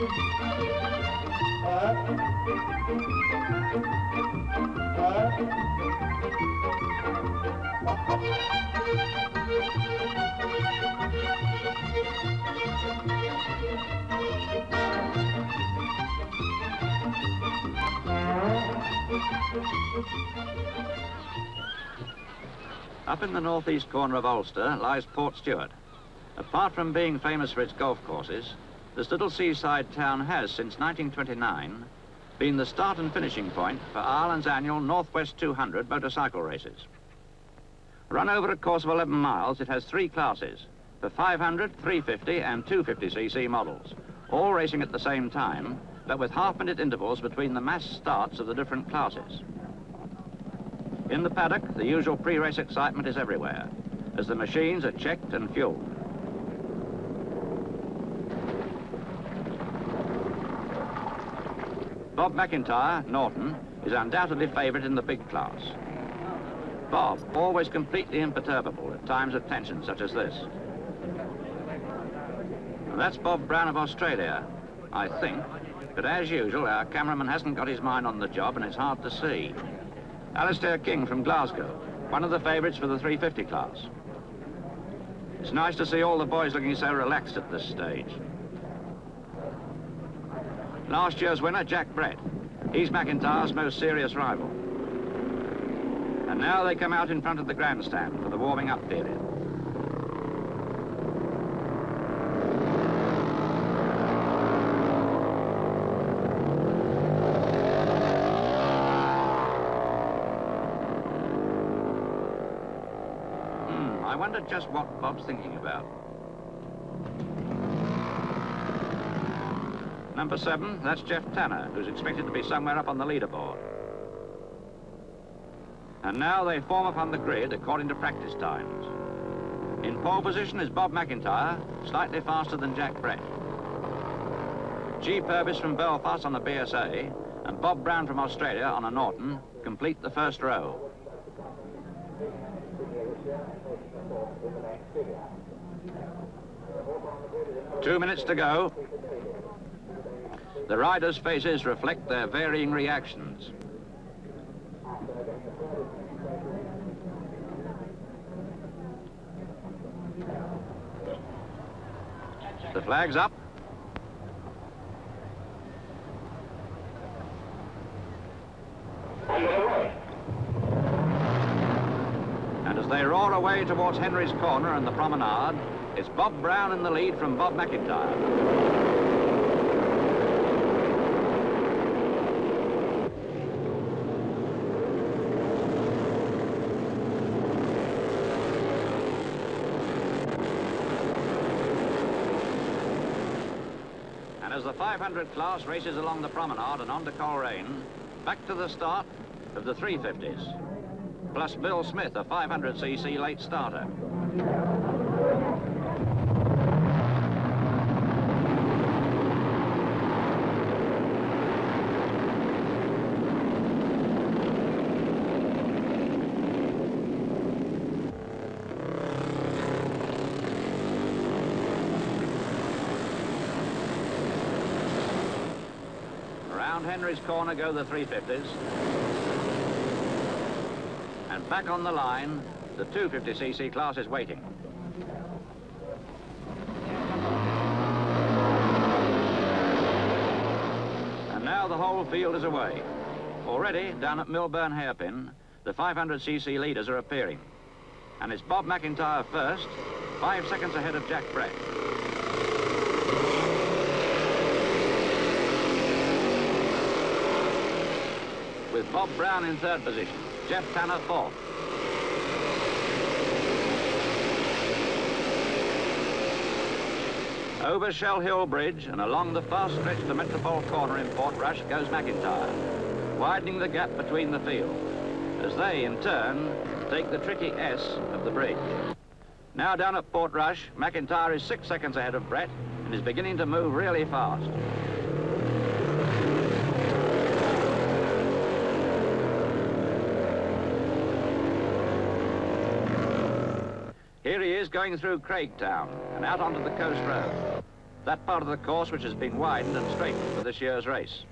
Up in the northeast corner of Ulster lies Portstewart. Apart from being famous for its golf courses, this little seaside town has, since 1929, been the start and finishing point for Ireland's annual North West 200 motorcycle races. Run over a course of 11 miles, it has three classes, the 500, 350 and 250cc models, all racing at the same time, but with half-minute intervals between the mass starts of the different classes. In the paddock, the usual pre-race excitement is everywhere, as the machines are checked and fueled. Bob McIntyre, Norton, is undoubtedly favourite in the big class. Bob, always completely imperturbable at times of tension such as this. And that's Bob Brown of Australia, I think. But as usual, our cameraman hasn't got his mind on the job and it's hard to see. Alastair King from Glasgow, one of the favourites for the 350 class. It's nice to see all the boys looking so relaxed at this stage. Last year's winner, Jack Brett. He's McIntyre's most serious rival. And now they come out in front of the grandstand for the warming up period. Hmm, I wonder just what Bob's thinking about. Number seven, that's Geoff Tanner, who's expected to be somewhere up on the leaderboard. And now they form up on the grid according to practice times. In pole position is Bob McIntyre, slightly faster than Jack Brett. G. Purvis from Belfast on the BSA and Bob Brown from Australia on a Norton complete the first row. Two minutes to go. The riders' faces reflect their varying reactions. The flag's up. And as they roar away towards Henry's Corner and the promenade, it's Bob Brown in the lead from Bob McIntyre. As the 500 class races along the promenade and onto Coleraine, back to the start of the 350s. Plus Bill Smith, a 500cc late starter. Around Henry's corner go the 350s. And back on the line, the 250cc class is waiting. And now the whole field is away. Already, down at Milburn Hairpin, the 500cc leaders are appearing. And it's Bob McIntyre first, five seconds ahead of Jack Brett. Bob Brown in third position, Geoff Tanner fourth. Over Shell Hill Bridge and along the fast stretch to Metropole Corner in Portrush goes McIntyre, widening the gap between the field, as they, in turn, take the tricky S of the bridge. Now down at Portrush, McIntyre is six seconds ahead of Brett and is beginning to move really fast. Is going through Craigtown and out onto the coast road. that part of the course which has been widened and straightened for this year's race.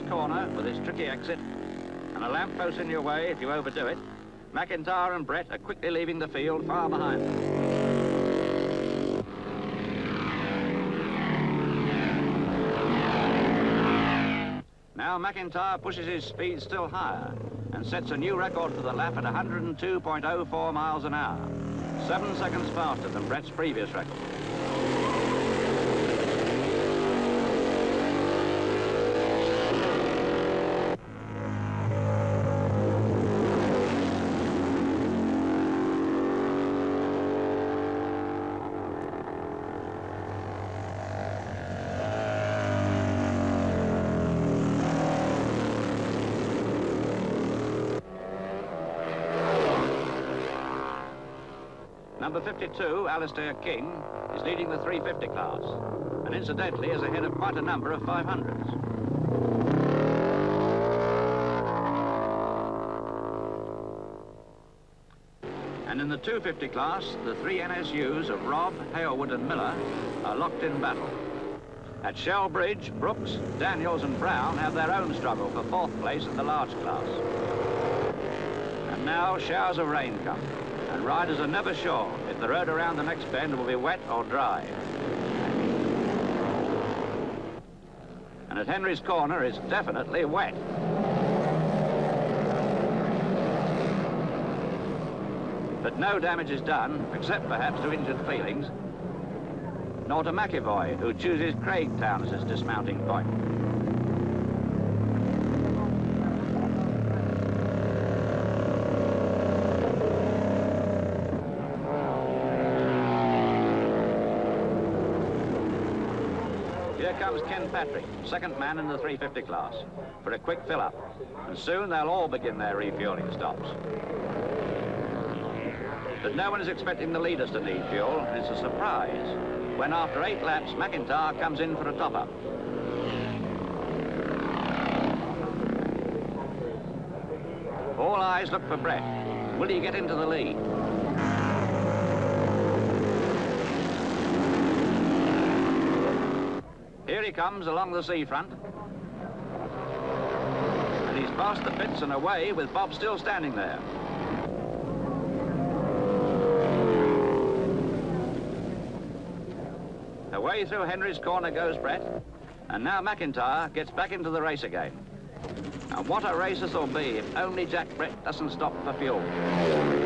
Corner with its tricky exit, and a lamppost in your way if you overdo it, McIntyre and Brett are quickly leaving the field far behind. Now McIntyre pushes his speed still higher and sets a new record for the lap at 102.04 miles an hour, seven seconds faster than Brett's previous record. Number 52, Alastair King, is leading the 350 class, and incidentally is ahead of quite a number of 500s. And in the 250 class, the three NSUs of Robb, Hailwood and Miller are locked in battle. At Shell Bridge, Brooks, Daniels and Brown have their own struggle for fourth place in the large class. And now showers of rain come riders are never sure if the road around the next bend will be wet or dry. And at Henry's Corner, it's definitely wet. But no damage is done, except perhaps to injured feelings, nor to McEvoy, who chooses Craigtown as his dismounting point. Here comes Ken Patrick, second man in the 350 class, for a quick fill-up. And soon they'll all begin their refueling stops. But no one is expecting the leaders to need fuel, and it's a surprise when after eight laps, McIntyre comes in for a top-up. All eyes look for Brett. Will he get into the lead? Comes along the seafront. And he's past the pits and away with Bob still standing there. Away through Henry's corner goes Brett. And now McIntyre gets back into the race again. And what a race this will be if only Jack Brett doesn't stop for fuel.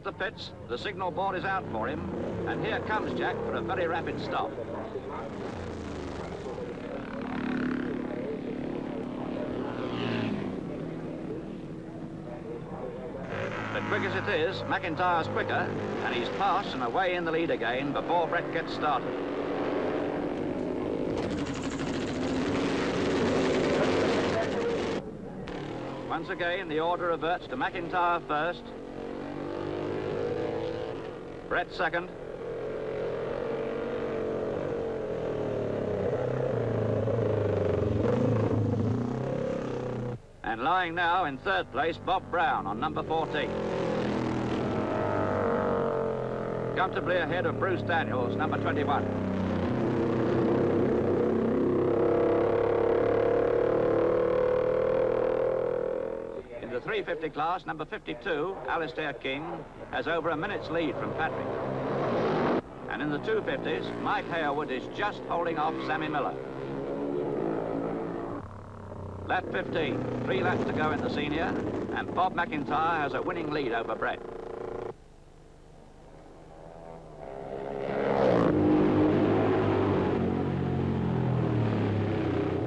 At the pits, the signal board is out for him, and here comes Jack for a very rapid stop. But quick as it is, McIntyre's quicker, and he's passed and away in the lead again before Brett gets started. Once again, the order reverts to McIntyre first, Brett second. And lying now in third place, Bob Brown on number 14. Comfortably ahead of Bruce Daniels, number 21. The 350 class, number 52, Alastair King, has over a minute's lead from Patrick. And in the 250s, Mike Hailwood is just holding off Sammy Miller. Lap 15, three laps to go in the senior, and Bob McIntyre has a winning lead over Brett.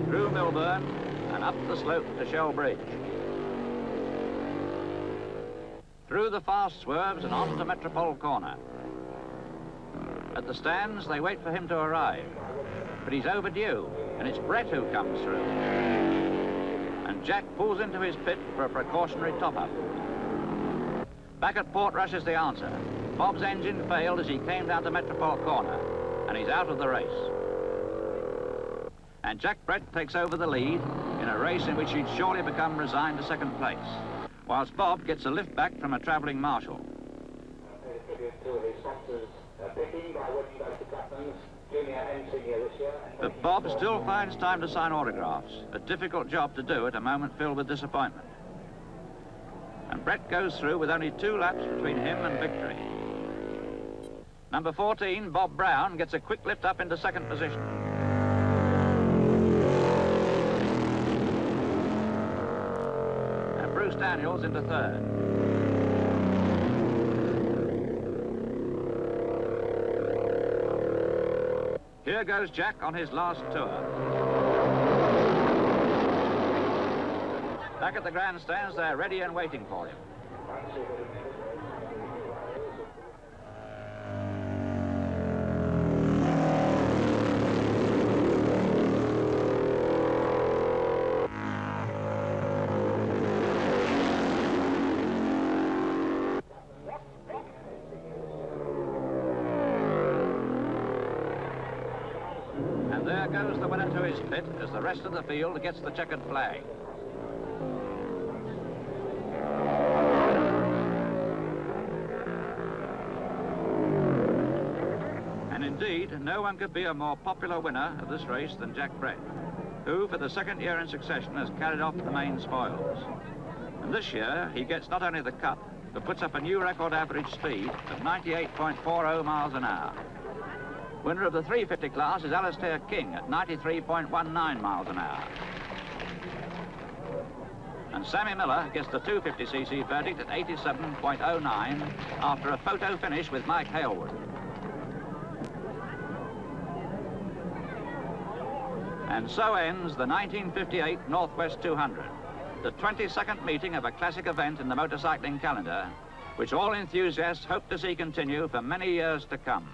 Through Millburn and up the slope to Shell Bridge. Through the fast swerves and on to Metropole Corner. At the stands, they wait for him to arrive. But he's overdue, and it's Brett who comes through. And Jack pulls into his pit for a precautionary top-up. Back at Portrush is the answer. Bob's engine failed as he came down to Metropole Corner, and he's out of the race. And Jack Brett takes over the lead in a race in which he'd surely become resigned to second place, whilst Bob gets a lift back from a travelling marshal. But Bob still finds time to sign autographs, a difficult job to do at a moment filled with disappointment. And Brett goes through with only two laps between him and victory. Number 14, Bob Brown, gets a quick lift up into second position. Into third. Here goes Jack on his last tour. Back at the grandstands, they're ready and waiting for him. Goes the winner to his pit as the rest of the field gets the checkered flag. And indeed, no one could be a more popular winner of this race than Jack Brett, who for the second year in succession has carried off the main spoils. And this year, he gets not only the cup, but puts up a new record average speed of 98.40 miles an hour. Winner of the 350 class is Alastair King at 93.19 miles an hour. And Sammy Miller gets the 250cc verdict at 87.09 after a photo finish with Mike Hailwood. And so ends the 1958 North West 200, the 22nd meeting of a classic event in the motorcycling calendar, which all enthusiasts hope to see continue for many years to come.